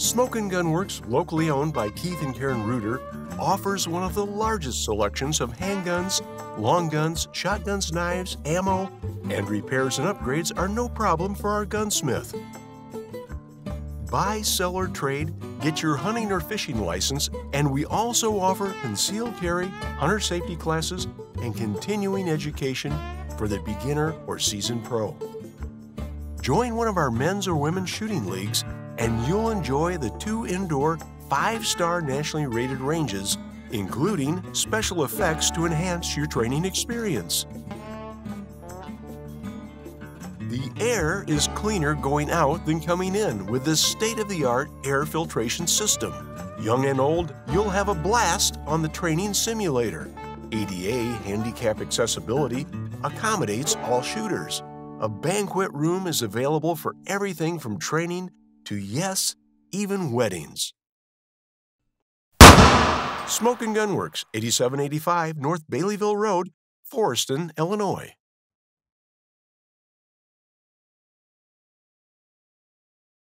Smokin' Gun Works, locally owned by Keith and Karen Reuter, offers one of the largest selections of handguns, long guns, shotguns, knives, ammo, and repairs and upgrades are no problem for our gunsmith. Buy, sell, or trade, get your hunting or fishing license, and we also offer concealed carry, hunter safety classes, and continuing education for the beginner or seasoned pro. Join one of our men's or women's shooting leagues, and you'll enjoy the two indoor, five star nationally rated ranges, including special effects to enhance your training experience. The air is cleaner going out than coming in with this state of the art air filtration system. Young and old, you'll have a blast on the training simulator. ADA handicap accessibility accommodates all shooters. A banquet room is available for everything from training to, yes, even weddings. Smokin' Gun Works, 8785 North Baileyville Road, Forreston, Illinois.